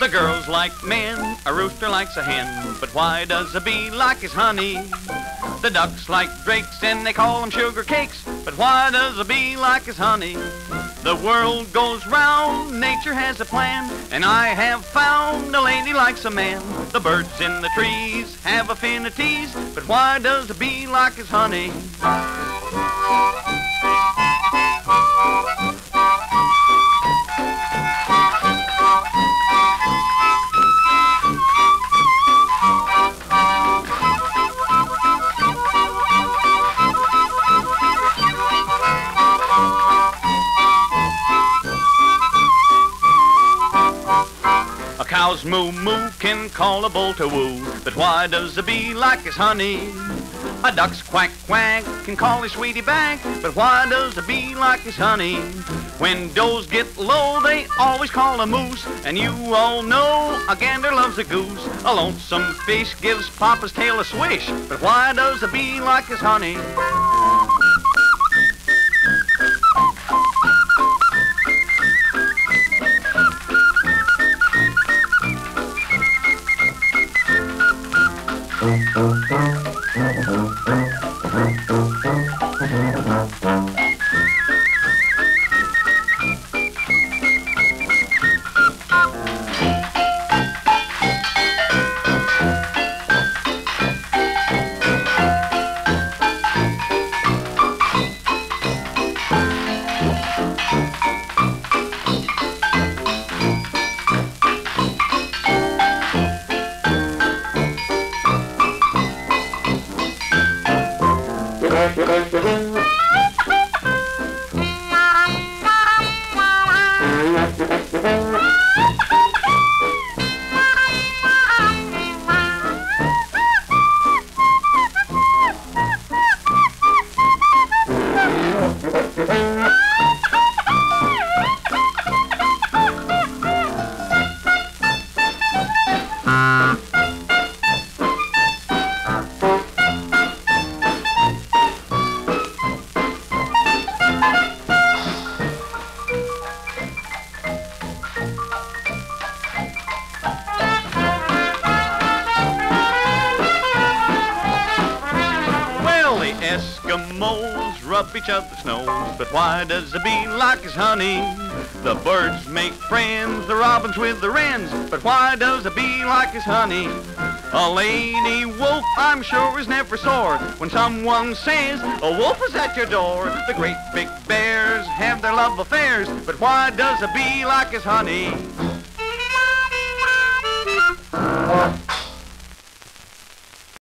The girls like men, a rooster likes a hen, but why does a bee like his honey? The ducks like drakes and they call them sugar cakes, but why does a bee like his honey? The world goes round, nature has a plan, and I have found a lady likes a man. The birds in the trees have affinities, but why does a bee like his honey? Cow's moo moo can call a bull to woo, but why does a bee like his honey? A duck's quack quack can call his sweetie back, but why does a bee like his honey? When does get low, they always call a moose, and you all know a gander loves a goose. A lonesome fish gives Papa's tail a swish, but why does a bee like his honey? Well, the Eskimos rub each other's nose, but why does the bee like his honey? The birds make friends, the robins with the wrens, but why does a bee like his honey? A lady wolf, I'm sure, is never sore when someone says a wolf is at your door. The great big bears have their love affairs, but why does a bee like his honey?